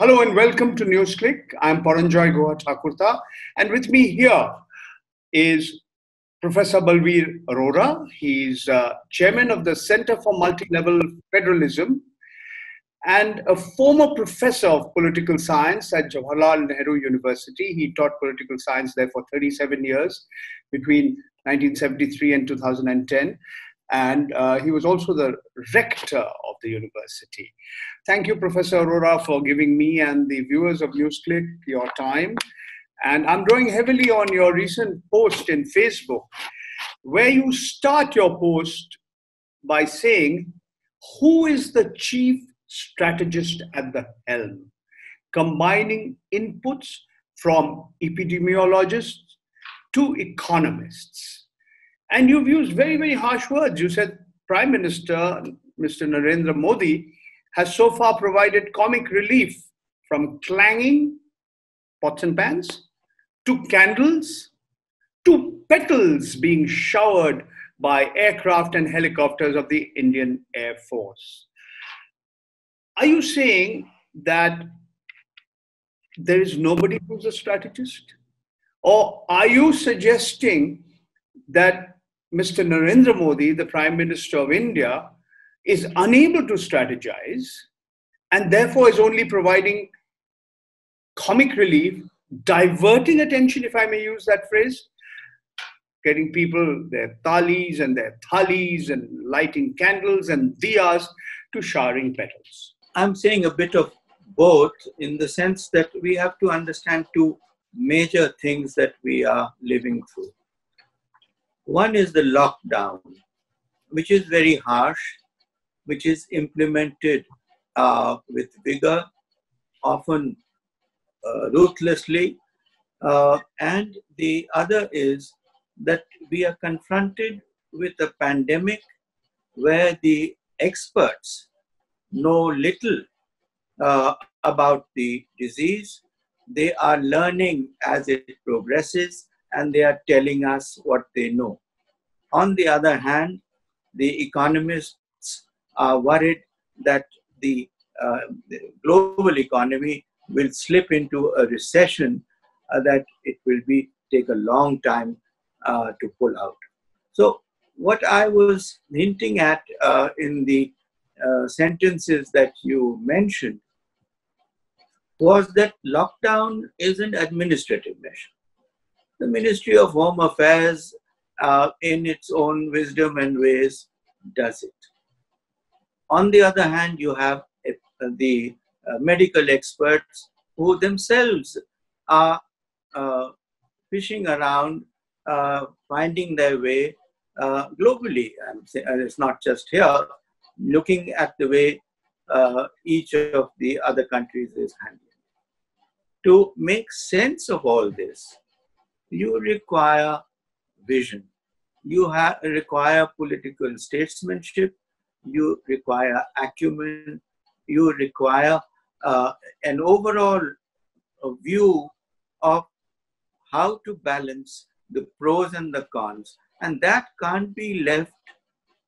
Hello and welcome to NewsClick. I'm Paranjoy Guha Thakurta, and with me here is Professor Balveer Arora. He's uh, chairman of the Center for Multi-Level Federalism and a former professor of political science at Jawaharlal Nehru University. He taught political science there for 37 years between 1973 and 2010 and uh, he was also the rector of the university. Thank you, Professor Arora, for giving me and the viewers of NewsClick your time. And I'm drawing heavily on your recent post in Facebook, where you start your post by saying, Who is the chief strategist at the helm? Combining inputs from epidemiologists to economists and you've used very, very harsh words. You said Prime Minister, Mr. Narendra Modi, has so far provided comic relief from clanging pots and pans to candles to petals being showered by aircraft and helicopters of the Indian Air Force. Are you saying that there is nobody who's a strategist? Or are you suggesting that Mr. Narendra Modi, the Prime Minister of India, is unable to strategize and therefore is only providing comic relief, diverting attention, if I may use that phrase, getting people their talis and their thalis and lighting candles and diyas to showering petals. I'm saying a bit of both in the sense that we have to understand two major things that we are living through. One is the lockdown, which is very harsh, which is implemented uh, with vigor, often uh, ruthlessly. Uh, and the other is that we are confronted with a pandemic where the experts know little uh, about the disease. They are learning as it progresses and they are telling us what they know. On the other hand, the economists are worried that the, uh, the global economy will slip into a recession uh, that it will be take a long time uh, to pull out. So what I was hinting at uh, in the uh, sentences that you mentioned was that lockdown is an administrative measure. The Ministry of Home Affairs, uh, in its own wisdom and ways, does it. On the other hand, you have uh, the uh, medical experts who themselves are uh, fishing around, uh, finding their way uh, globally. And it's not just here, looking at the way each of the other countries is handling. To make sense of all this, you require vision. You have, require political statesmanship. You require acumen. You require uh, an overall uh, view of how to balance the pros and the cons. And that can't be left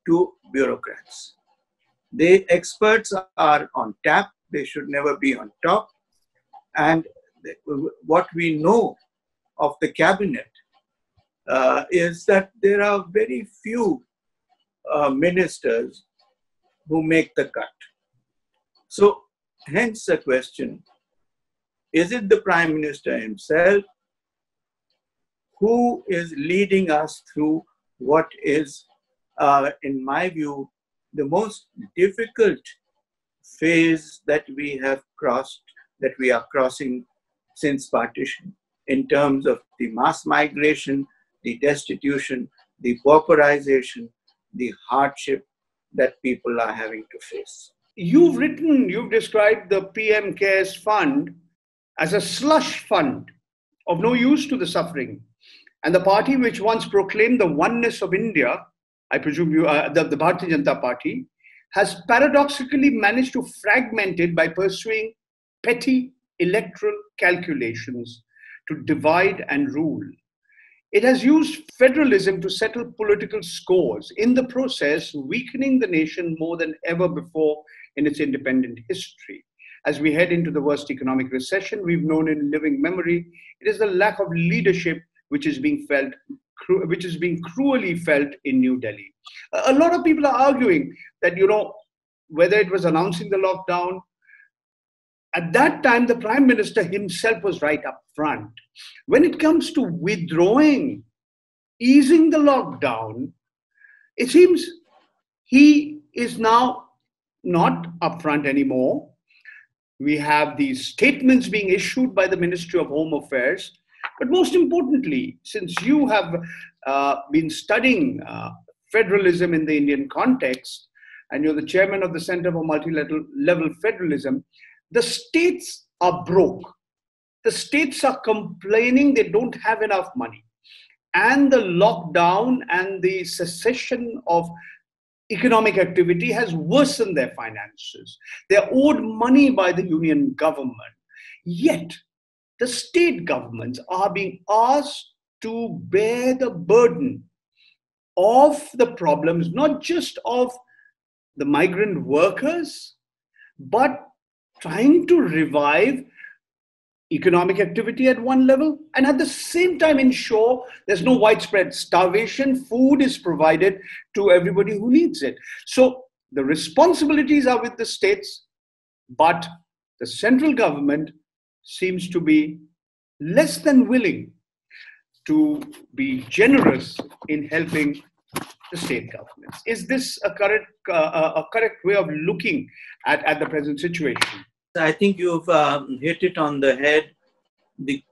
to bureaucrats. The experts are on tap. They should never be on top. And what we know of the cabinet uh, is that there are very few uh, ministers who make the cut. So, hence the question is it the Prime Minister himself who is leading us through what is, uh, in my view, the most difficult phase that we have crossed, that we are crossing since partition? In terms of the mass migration, the destitution, the pauperization, the hardship that people are having to face. You've written, you've described the PM Cares Fund as a slush fund of no use to the suffering. And the party which once proclaimed the oneness of India, I presume you, uh, the, the Bharatiya Janata Party, has paradoxically managed to fragment it by pursuing petty electoral calculations to divide and rule. It has used federalism to settle political scores, in the process, weakening the nation more than ever before in its independent history. as we head into the worst economic recession we've known in living memory. It is the lack of leadership which is being felt, which is being cruelly felt in New Delhi. A lot of people are arguing that, you know, whether it was announcing the lockdown, at that time, the prime minister himself was right up front. When it comes to withdrawing, easing the lockdown, it seems he is now not upfront anymore. We have these statements being issued by the Ministry of Home Affairs. But most importantly, since you have uh, been studying uh, federalism in the Indian context, and you're the chairman of the Center for Multi-Level Federalism, the states are broke. The states are complaining they don't have enough money. And the lockdown and the cessation of economic activity has worsened their finances. They're owed money by the union government. Yet, the state governments are being asked to bear the burden of the problems, not just of the migrant workers, but trying to revive economic activity at one level and at the same time ensure there's no widespread starvation food is provided to everybody who needs it. So the responsibilities are with the states but the central government seems to be less than willing to be generous in helping the state governments. Is this a correct uh, a correct way of looking at, at the present situation I think you've um, hit it on the head. The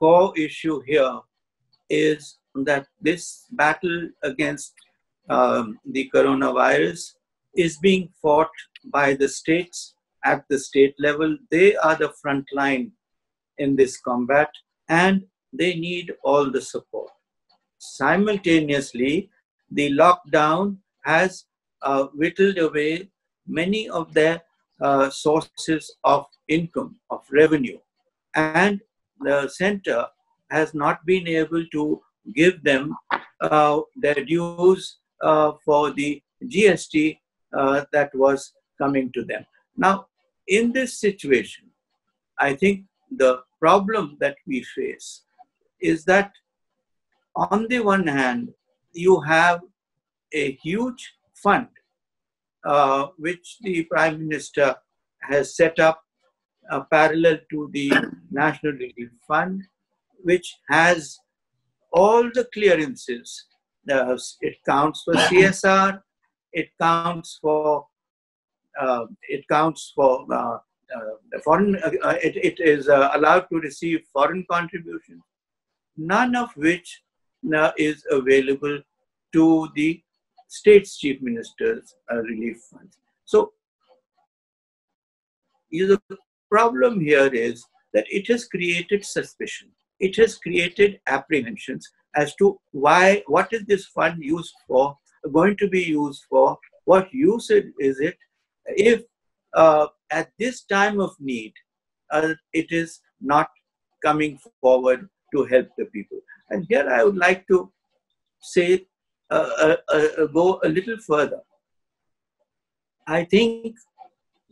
core issue here is that this battle against um, the coronavirus is being fought by the states at the state level. They are the front line in this combat and they need all the support. Simultaneously, the lockdown has uh, whittled away many of their uh, sources of income, of revenue. And the center has not been able to give them uh, their dues uh, for the GST uh, that was coming to them. Now, in this situation, I think the problem that we face is that on the one hand, you have a huge fund uh, which the Prime Minister has set up uh, parallel to the National Relief Fund, which has all the clearances. Uh, it counts for CSR, it counts for uh, it counts for uh, uh, foreign. It, it is allowed to receive foreign contributions, none of which is available to the states chief ministers uh, relief funds. So the problem here is that it has created suspicion. It has created apprehensions as to why, what is this fund used for, going to be used for, what use is it, if uh, at this time of need, uh, it is not coming forward to help the people. And here I would like to say uh, uh, go a little further. I think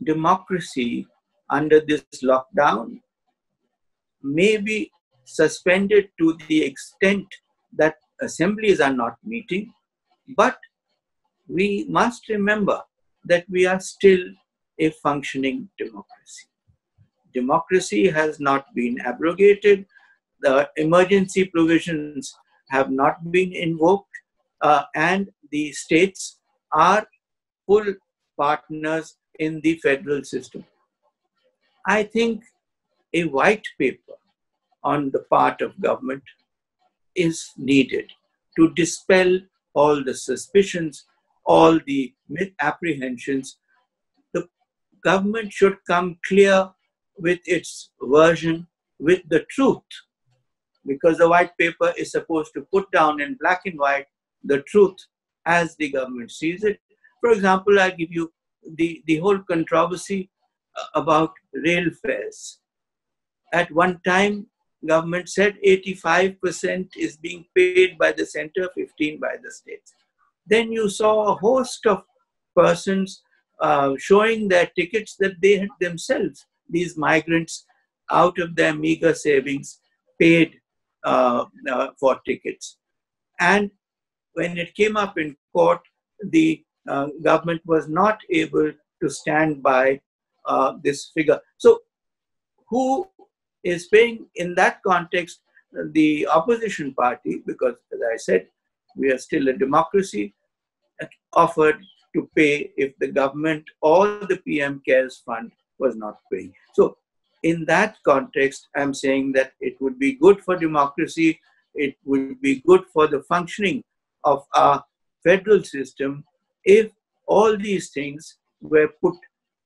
democracy under this lockdown may be suspended to the extent that assemblies are not meeting, but we must remember that we are still a functioning democracy. Democracy has not been abrogated, the emergency provisions have not been invoked, uh, and the states are full partners in the federal system. I think a white paper on the part of government is needed to dispel all the suspicions, all the apprehensions. The government should come clear with its version, with the truth, because the white paper is supposed to put down in black and white the truth as the government sees it. For example, I give you the, the whole controversy uh, about rail fares. At one time, government said 85% is being paid by the center, 15 by the states. Then you saw a host of persons uh, showing their tickets that they had themselves these migrants, out of their meager savings, paid uh, uh, for tickets. And when it came up in court, the uh, government was not able to stand by uh, this figure. So, who is paying in that context the opposition party? Because, as I said, we are still a democracy, offered to pay if the government or the PM CARES fund was not paying. So, in that context, I'm saying that it would be good for democracy, it would be good for the functioning of our federal system if all these things were put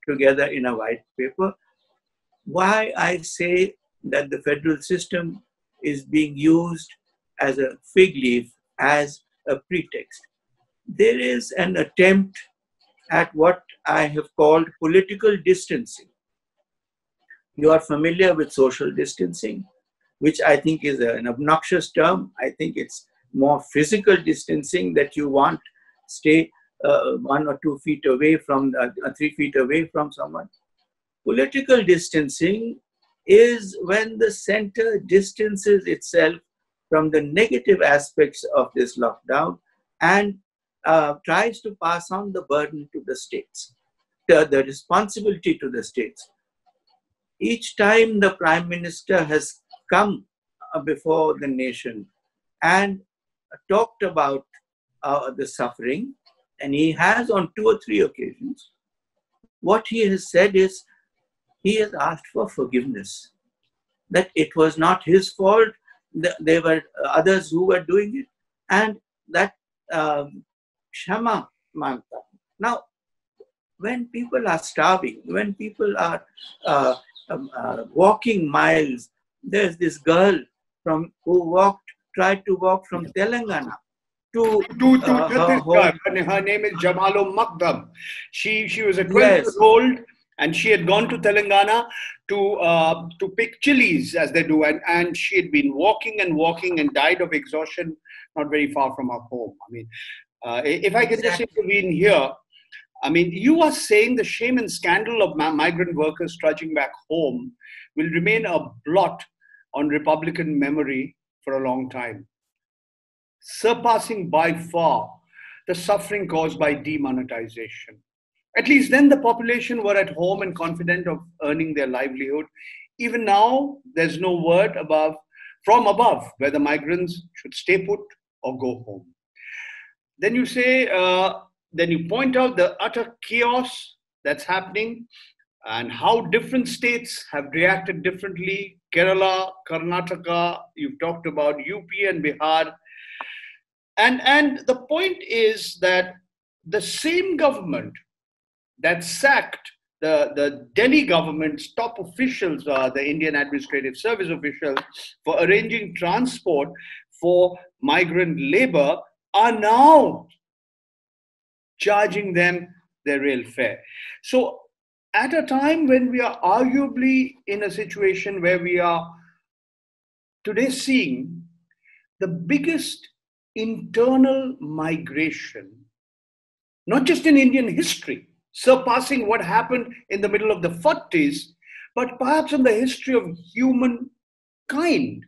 together in a white paper. Why I say that the federal system is being used as a fig leaf, as a pretext. There is an attempt at what I have called political distancing. You are familiar with social distancing, which I think is an obnoxious term. I think it's more physical distancing that you want stay uh, one or two feet away from uh, three feet away from someone. Political distancing is when the center distances itself from the negative aspects of this lockdown and uh, tries to pass on the burden to the states, the, the responsibility to the states. Each time the prime minister has come uh, before the nation and talked about uh, the suffering, and he has on two or three occasions, what he has said is he has asked for forgiveness. That it was not his fault, there were others who were doing it, and that um, Shama Manta. Now, when people are starving, when people are uh, um, uh, walking miles, there's this girl from who walked, tried to walk from Telangana to, to, to uh, her, home. her name is Jamalo Madkam. She she was a 12 yes. year old and she had gone to Telangana to uh, to pick chilies as they do, and, and she had been walking and walking and died of exhaustion not very far from her home. I mean, uh, if I can exactly. just intervene here, I mean, you are saying the shame and scandal of migrant workers trudging back home will remain a blot on Republican memory for a long time surpassing by far the suffering caused by demonetization. At least then the population were at home and confident of earning their livelihood. Even now, there's no word above from above whether migrants should stay put or go home. Then you say, uh, then you point out the utter chaos that's happening and how different states have reacted differently. Kerala, Karnataka, you've talked about UP and Bihar and, and the point is that the same government that sacked the, the Delhi government's top officials, uh, the Indian Administrative Service officials, for arranging transport for migrant labor, are now charging them their real fare. So, at a time when we are arguably in a situation where we are today seeing the biggest internal migration, not just in Indian history, surpassing what happened in the middle of the 40s, but perhaps in the history of humankind.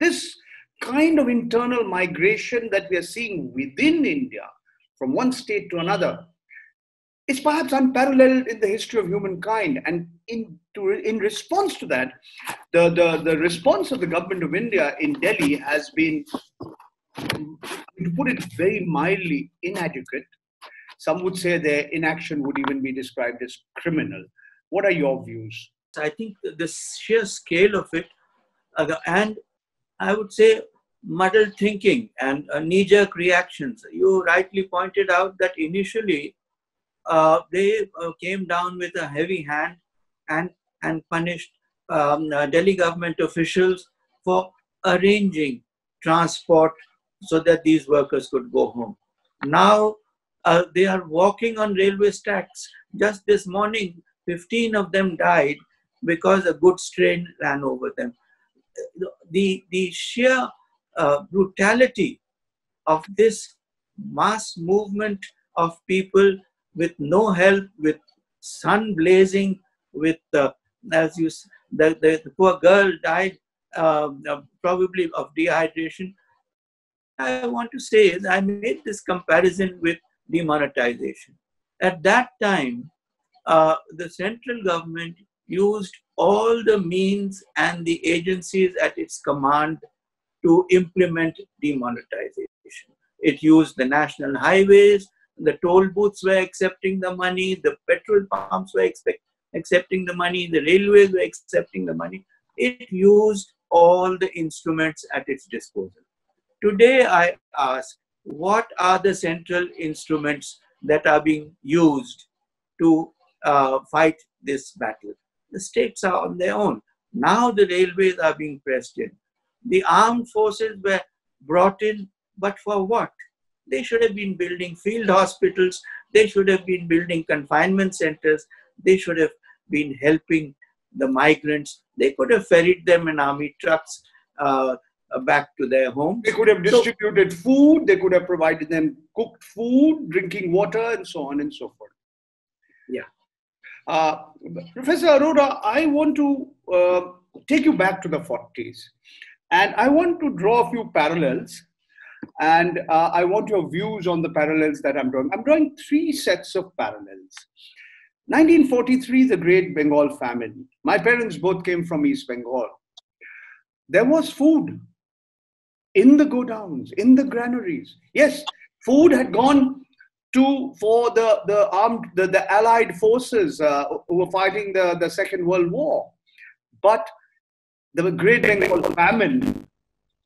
This kind of internal migration that we are seeing within India from one state to another is perhaps unparalleled in the history of humankind. And in, to, in response to that, the, the, the response of the government of India in Delhi has been to put it very mildly, inadequate. Some would say their inaction would even be described as criminal. What are your views? I think the sheer scale of it, uh, and I would say muddled thinking and uh, knee jerk reactions. You rightly pointed out that initially uh, they uh, came down with a heavy hand and, and punished um, uh, Delhi government officials for arranging transport so that these workers could go home. Now uh, they are walking on railway tracks. Just this morning, 15 of them died because a goods train ran over them. The, the sheer uh, brutality of this mass movement of people with no help, with sun blazing, with uh, as you, the, the, the poor girl died um, uh, probably of dehydration. I want to say is I made this comparison with demonetization. At that time, uh, the central government used all the means and the agencies at its command to implement demonetization. It used the national highways, the toll booths were accepting the money, the petrol pumps were expect, accepting the money, the railways were accepting the money. It used all the instruments at its disposal. Today, I ask, what are the central instruments that are being used to uh, fight this battle? The states are on their own. Now the railways are being pressed in. The armed forces were brought in, but for what? They should have been building field hospitals. They should have been building confinement centers. They should have been helping the migrants. They could have ferried them in army trucks uh, back to their homes. They could have distributed so, food. They could have provided them cooked food, drinking water, and so on and so forth. Yeah. Uh, Professor Arora, I want to uh, take you back to the 40s. And I want to draw a few parallels and uh, I want your views on the parallels that I'm drawing. I'm drawing three sets of parallels. 1943, the Great Bengal Famine. My parents both came from East Bengal. There was food in the godowns, in the granaries. Yes, food had gone to for the the armed the, the allied forces uh, who were fighting the, the second world war but the great bengal famine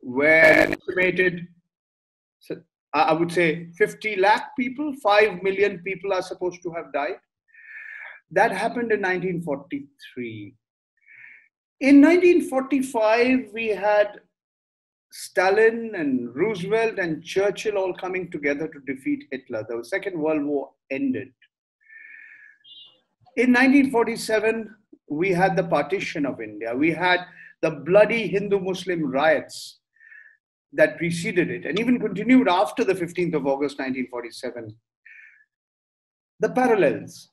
were estimated I would say 50 lakh people, 5 million people are supposed to have died. That happened in 1943. In 1945, we had Stalin and Roosevelt and Churchill all coming together to defeat Hitler. The Second World War ended. In 1947, we had the partition of India. We had the bloody Hindu Muslim riots that preceded it and even continued after the 15th of August 1947. The parallels.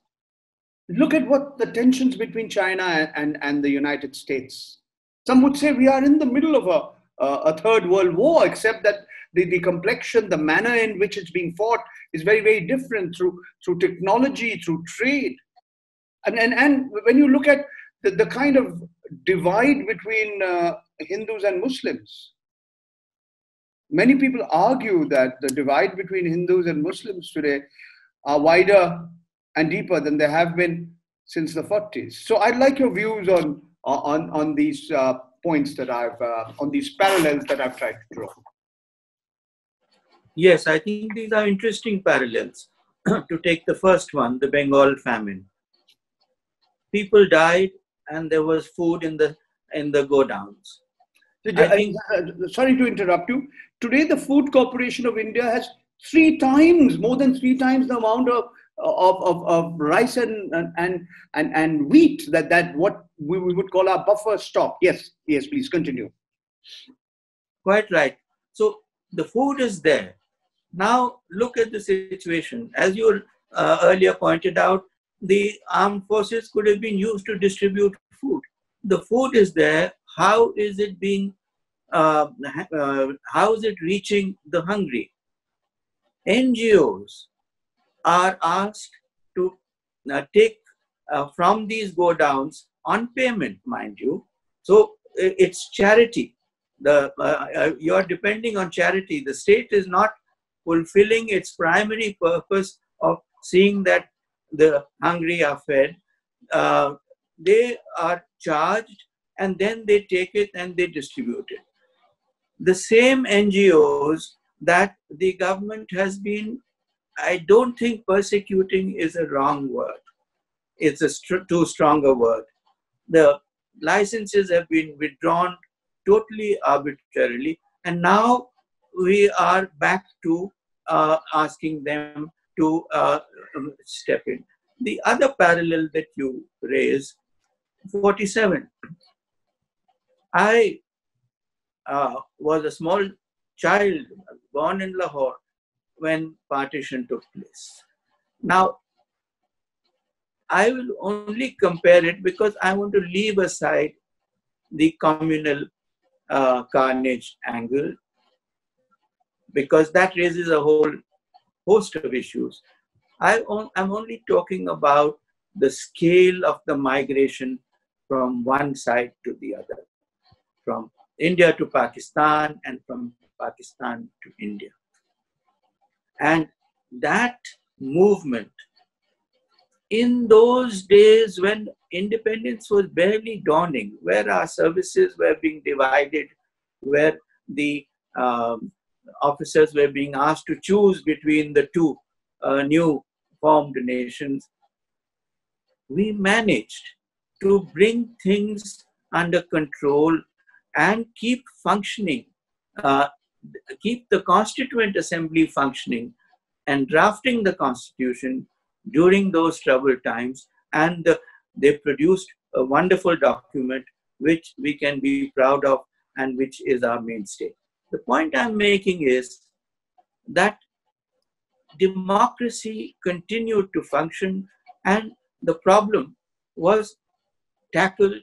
Look at what the tensions between China and, and, the United States. Some would say we are in the middle of a, a third world war, except that the, the complexion, the manner in which it's being fought is very, very different through, through technology, through trade. And, and, and when you look at the, the kind of divide between uh, Hindus and Muslims, many people argue that the divide between Hindus and Muslims today are wider and deeper than they have been since the 40s. So I'd like your views on on on these uh, points that I've uh, on these parallels that I've tried to draw. Yes, I think these are interesting parallels. to take the first one, the Bengal famine. People died, and there was food in the in the godowns. I think, uh, sorry to interrupt you. Today, the Food Corporation of India has three times, more than three times the amount of of, of, of rice and, and and and wheat that that what we, we would call our buffer stock. Yes, yes, please continue. Quite right. So the food is there. Now look at the situation. As you uh, earlier pointed out, the armed forces could have been used to distribute food. The food is there how is it being, uh, uh, how is it reaching the hungry? NGOs are asked to uh, take uh, from these godowns on payment, mind you. So it's charity. The, uh, uh, you're depending on charity. The state is not fulfilling its primary purpose of seeing that the hungry are fed. they are charged and then they take it and they distribute it. The same NGOs that the government has been, I don't think persecuting is a wrong word. It's a st- too strong a word. The licenses have been withdrawn totally arbitrarily, and now we are back to uh, asking them to uh, step in. The other parallel that you raise, 47. I uh, was a small child born in Lahore when partition took place. Now, I will only compare it because I want to leave aside the communal uh, carnage angle because that raises a whole host of issues. I am only talking about the scale of the migration from one side to the other, from India to Pakistan and from Pakistan to India. And that movement, in those days when independence was barely dawning, where our services were being divided, where the um, officers were being asked to choose between the two uh, new formed nations, we managed to bring things under control and keep functioning, uh, keep the Constituent Assembly functioning and drafting the Constitution during those troubled times. And the, they produced a wonderful document which we can be proud of and which is our mainstay. The point I'm making is that democracy continued to function and the problem was tackled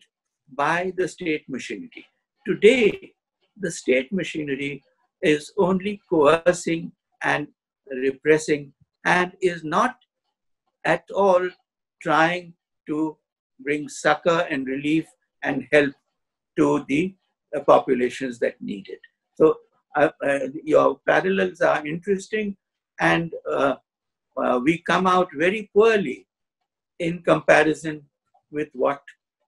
by the state machinery. Today, the state machinery is only coercing and repressing and is not at all trying to bring succor and relief and help to the uh, populations that need it. So uh, uh, your parallels are interesting and uh, uh, we come out very poorly in comparison with what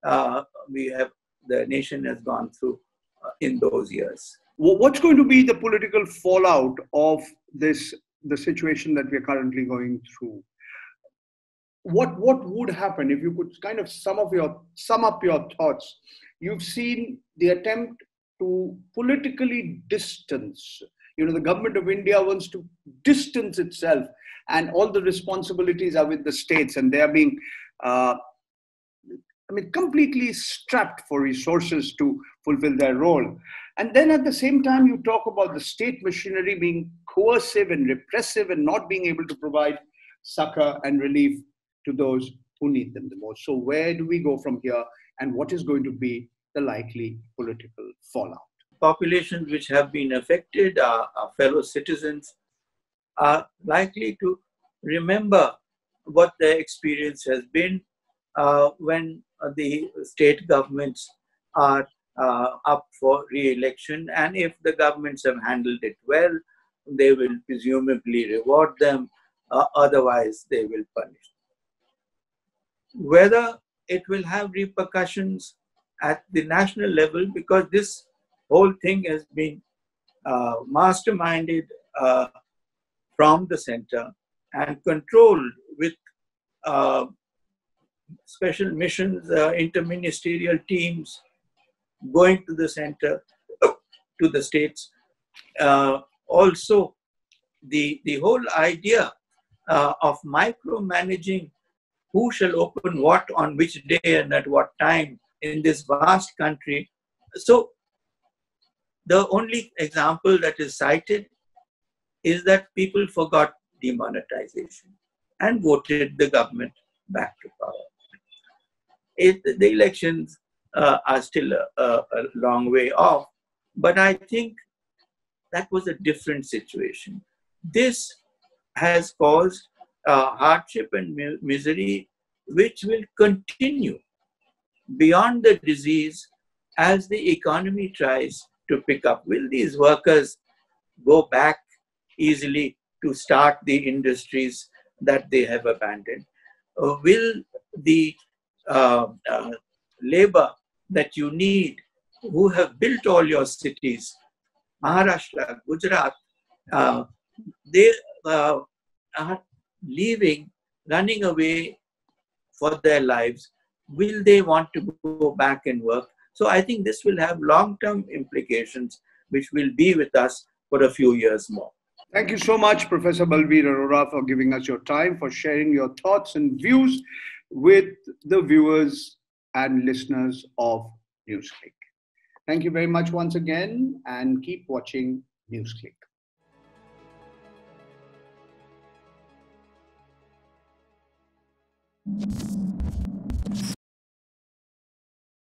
uh, we have the nation has gone through in those years. What's going to be the political fallout of this the situation that we're currently going through? What what would happen if you could kind of sum up your sum up your thoughts? You've seen the attempt to politically distance. You know, the government of India wants to distance itself, and all the responsibilities are with the states, and they are being, uh, I mean, completely strapped for resources to fulfill their role. And then at the same time, you talk about the state machinery being coercive and repressive and not being able to provide succor and relief to those who need them the most. So, where do we go from here, and what is going to be the likely political fallout. Populations which have been affected, our, our fellow citizens, are likely to remember what their experience has been uh, when the state governments are uh, up for re-election. And if the governments have handled it well they will presumably reward them. Uh, otherwise they will punish whether it will have repercussions at the national level because this whole thing has been uh, masterminded uh, from the center and controlled with uh, special missions, uh, interministerial teams going to the center, to the states. Uh, also, the, the whole idea uh, of micromanaging who shall open what on which day and at what time in this vast country. So, the only example that is cited is that people forgot demonetization and voted the government back to power. It, the elections uh, are still a, a, a, long way off, but I think that was a different situation. This has caused uh, hardship and misery which will continue beyond the disease as the economy tries to pick up. Will these workers go back easily to start the industries that they have abandoned? Uh, will the uh, uh, labor that you need, who have built all your cities, Maharashtra, Gujarat, uh, they uh, are leaving, running away for their lives will they want to go back and work? So I think this will have long term implications, which will be with us for a few years more. Thank you so much, Professor Balveer Arora, for giving us your time, for sharing your thoughts and views with the viewers and listeners of NewsClick. Thank you very much once again, and keep watching NewsClick.